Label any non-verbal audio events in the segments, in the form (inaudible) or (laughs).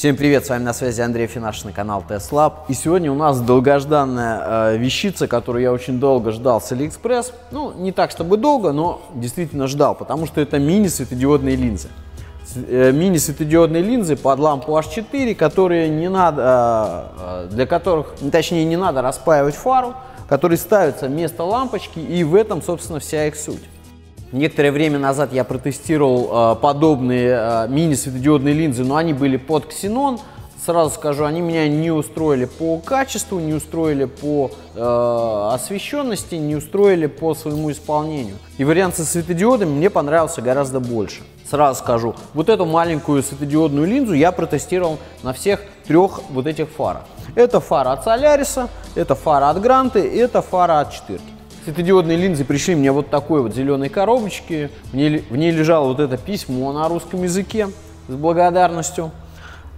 Всем привет, с вами на связи Андрей Финаш на канал TestLab. И сегодня у нас долгожданная э, вещица, которую я очень долго ждал с AliExpress. Ну, не так, чтобы долго, но действительно ждал, потому что это мини-светодиодные линзы. Э, мини-светодиодные линзы под лампу H4, которые не надо, э, для которых, точнее, не надо распаивать фару, которые ставятся вместо лампочки, и в этом, собственно, вся их суть. Некоторое время назад я протестировал э, подобные э, мини-светодиодные линзы, но они были под ксенон. Сразу скажу, они меня не устроили по качеству, не устроили по э, освещенности, не устроили по своему исполнению. И вариант со светодиодами мне понравился гораздо больше. Сразу скажу, вот эту маленькую светодиодную линзу я протестировал на всех трех вот этих фарах. Это фара от Solaris, это фара от Гранты, это фара от четырки. Светодиодные линзы пришли мне вот такой вот зеленой коробочки. В ней, в ней лежало вот это письмо на русском языке с благодарностью.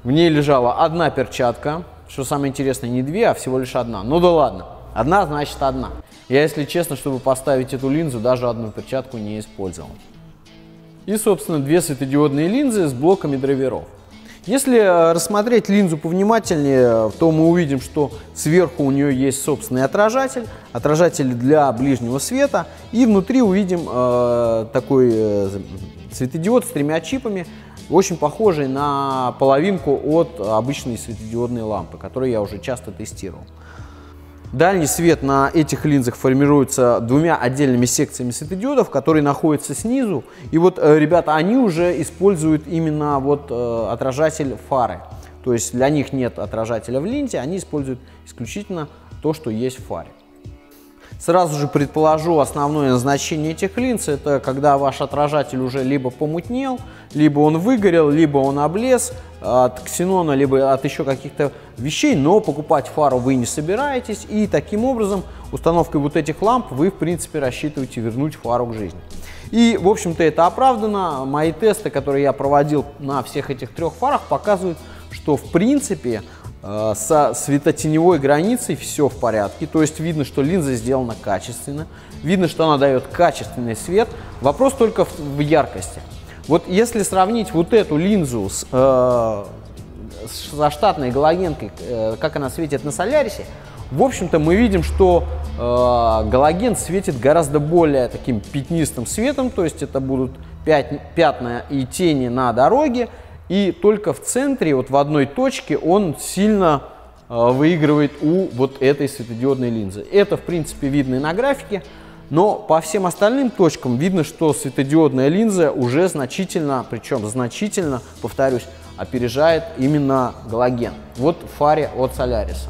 В ней лежала одна перчатка. Что самое интересное, не две, а всего лишь одна. Ну да ладно. Одна значит одна. Я, если честно, чтобы поставить эту линзу, даже одну перчатку не использовал. И, собственно, две светодиодные линзы с блоками драйверов. Если э, рассмотреть линзу повнимательнее, то мы увидим, что сверху у нее есть собственный отражатель, отражатель для ближнего света, и внутри увидим э, такой э, светодиод с тремя чипами, очень похожий на половинку от обычной светодиодной лампы, которую я уже часто тестировал. Дальний свет на этих линзах формируется двумя отдельными секциями светодиодов, которые находятся снизу. И вот, э, ребята, они уже используют именно вот э, отражатель фары. То есть для них нет отражателя в ленте, они используют исключительно то, что есть в фаре. Сразу же предположу основное назначение этих линз. Это когда ваш отражатель уже либо помутнел, либо он выгорел, либо он облез от ксенона, либо от еще каких-то вещей, но покупать фару вы не собираетесь. И таким образом установкой вот этих ламп вы, в принципе, рассчитываете вернуть фару к жизни. И, в общем-то, это оправдано. Мои тесты, которые я проводил на всех этих трех фарах, показывают, что, в принципе, со светотеневой границей все в порядке, то есть видно, что линза сделана качественно, видно, что она дает качественный свет, вопрос только в яркости. Вот если сравнить вот эту линзу с, э, со штатной галогенкой, э, как она светит на Солярисе, в общем-то мы видим, что э, галоген светит гораздо более таким пятнистым светом, то есть это будут пятна и тени на дороге, и только в центре, вот в одной точке, он сильно э, выигрывает у вот этой светодиодной линзы. Это, в принципе, видно и на графике, но по всем остальным точкам видно, что светодиодная линза уже значительно, причем значительно, повторюсь, опережает именно галоген. Вот в фаре от Solaris.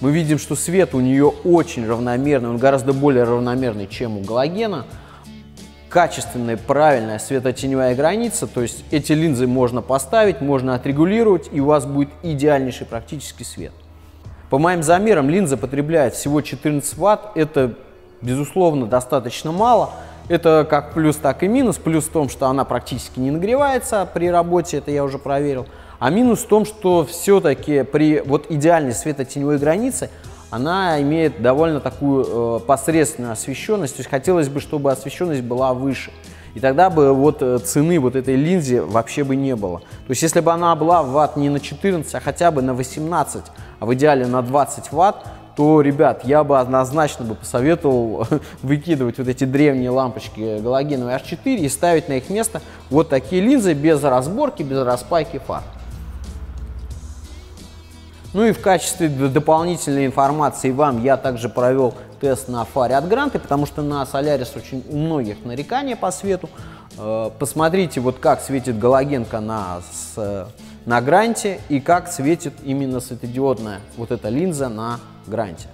Мы видим, что свет у нее очень равномерный, он гораздо более равномерный, чем у галогена качественная, правильная светотеневая граница, то есть эти линзы можно поставить, можно отрегулировать, и у вас будет идеальнейший практический свет. По моим замерам линза потребляет всего 14 ватт, это безусловно достаточно мало, это как плюс, так и минус. Плюс в том, что она практически не нагревается при работе, это я уже проверил. А минус в том, что все-таки при вот идеальной светотеневой границе она имеет довольно такую э, посредственную освещенность, то есть хотелось бы, чтобы освещенность была выше. И тогда бы вот э, цены вот этой линзы вообще бы не было. То есть если бы она была в ватт не на 14, а хотя бы на 18, а в идеале на 20 ватт, то, ребят, я бы однозначно бы посоветовал (laughs) выкидывать вот эти древние лампочки галогеновые H4 и ставить на их место вот такие линзы без разборки, без распайки фар. Ну и в качестве дополнительной информации вам я также провел тест на фаре от Гранты, потому что на Solaris очень у многих нарекания по свету. Э, посмотрите, вот как светит галогенка на, с, на Гранте и как светит именно светодиодная вот эта линза на Гранте.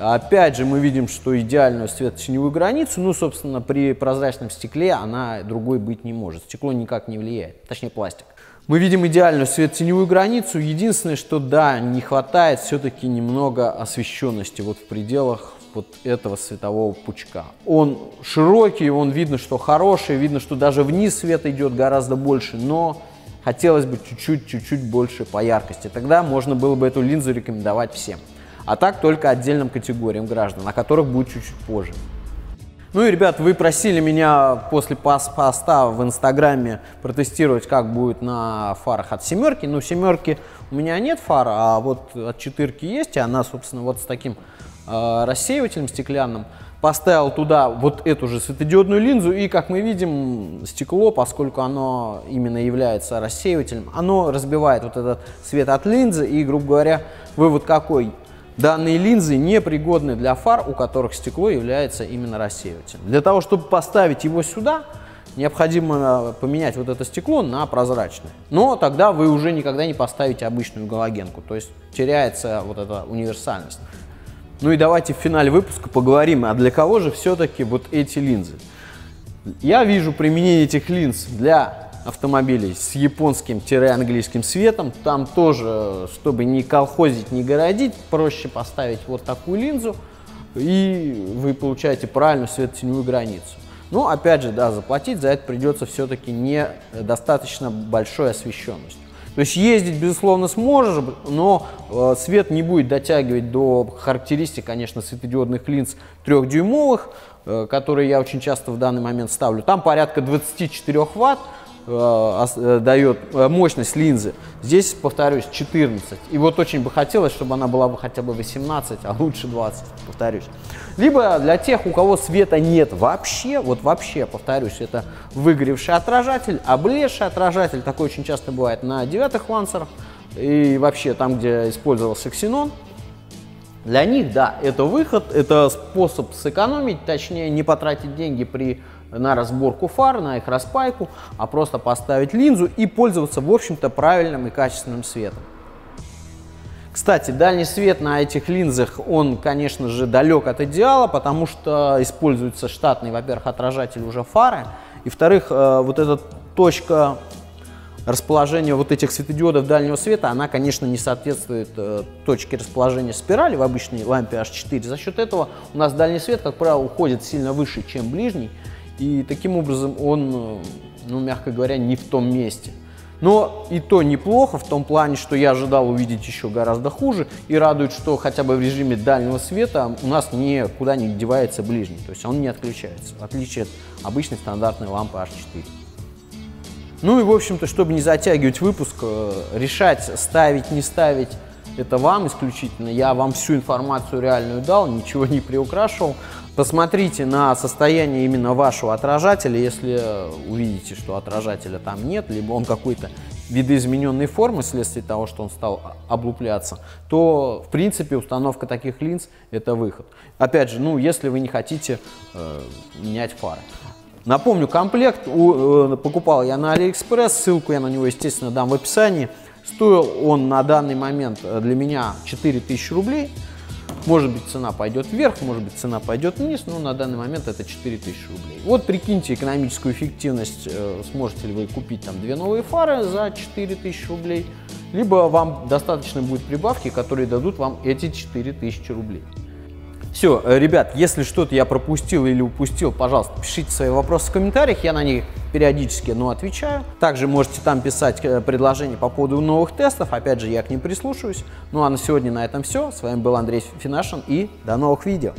Опять же, мы видим, что идеальную светотеневую границу, ну, собственно, при прозрачном стекле она другой быть не может. Стекло никак не влияет, точнее пластик. Мы видим идеальную светотеневую границу. Единственное, что да, не хватает все-таки немного освещенности вот в пределах вот этого светового пучка. Он широкий, он видно, что хороший, видно, что даже вниз свет идет гораздо больше, но хотелось бы чуть-чуть, чуть-чуть больше по яркости. Тогда можно было бы эту линзу рекомендовать всем. А так только отдельным категориям граждан, о которых будет чуть-чуть позже. Ну и, ребят, вы просили меня после поста в Инстаграме протестировать, как будет на фарах от семерки. Ну, семерки у меня нет фара, а вот от четырки есть, и она, собственно, вот с таким э, рассеивателем стеклянным. Поставил туда вот эту же светодиодную линзу, и, как мы видим, стекло, поскольку оно именно является рассеивателем, оно разбивает вот этот свет от линзы, и, грубо говоря, вывод какой? Данные линзы непригодны для фар, у которых стекло является именно рассеивателем. Для того, чтобы поставить его сюда, необходимо поменять вот это стекло на прозрачное. Но тогда вы уже никогда не поставите обычную галогенку, то есть теряется вот эта универсальность. Ну и давайте в финале выпуска поговорим, а для кого же все-таки вот эти линзы. Я вижу применение этих линз для автомобилей с японским-английским светом. Там тоже, чтобы не колхозить, не городить, проще поставить вот такую линзу, и вы получаете правильную светотеневую границу. Но опять же, да, заплатить за это придется все-таки не достаточно большой освещенностью. То есть ездить, безусловно, сможешь, но э, свет не будет дотягивать до характеристик, конечно, светодиодных линз трехдюймовых, э, которые я очень часто в данный момент ставлю. Там порядка 24 ватт, Э, э, дает э, мощность линзы. Здесь, повторюсь, 14. И вот очень бы хотелось, чтобы она была бы хотя бы 18, а лучше 20, повторюсь. Либо для тех, у кого света нет вообще, вот вообще, повторюсь, это выгоревший отражатель, облезший отражатель, такой очень часто бывает на девятых лансерах и вообще там, где использовался ксенон. Для них, да, это выход, это способ сэкономить, точнее не потратить деньги при на разборку фар, на их распайку, а просто поставить линзу и пользоваться, в общем-то, правильным и качественным светом. Кстати, дальний свет на этих линзах, он, конечно же, далек от идеала, потому что используется штатный, во-первых, отражатель уже фары, и, во-вторых, э, вот эта точка расположения вот этих светодиодов дальнего света, она, конечно, не соответствует э, точке расположения спирали в обычной лампе H4. За счет этого у нас дальний свет, как правило, уходит сильно выше, чем ближний, и таким образом он, э, ну, мягко говоря, не в том месте. Но и то неплохо в том плане, что я ожидал увидеть еще гораздо хуже. И радует, что хотя бы в режиме дальнего света у нас никуда не девается ближний. То есть он не отключается, в отличие от обычной стандартной лампы H4. Ну и, в общем-то, чтобы не затягивать выпуск, э, решать, ставить, не ставить, это вам исключительно. Я вам всю информацию реальную дал, ничего не приукрашивал. Посмотрите на состояние именно вашего отражателя, если увидите, что отражателя там нет, либо он какой-то видоизмененной формы вследствие того, что он стал облупляться, то, в принципе, установка таких линз – это выход. Опять же, ну, если вы не хотите э, менять фары. Напомню, комплект у, э, покупал я на Алиэкспресс, ссылку я на него, естественно, дам в описании. Стоил он на данный момент э, для меня 4000 рублей – может быть, цена пойдет вверх, может быть, цена пойдет вниз, но на данный момент это 4000 рублей. Вот прикиньте экономическую эффективность, э, сможете ли вы купить там две новые фары за 4000 рублей, либо вам достаточно будет прибавки, которые дадут вам эти 4000 рублей. Все, э, ребят, если что-то я пропустил или упустил, пожалуйста, пишите свои вопросы в комментариях, я на них периодически, но отвечаю. Также можете там писать э, предложения по поводу новых тестов, опять же, я к ним прислушиваюсь. Ну а на сегодня на этом все. С вами был Андрей Финашин и до новых видео.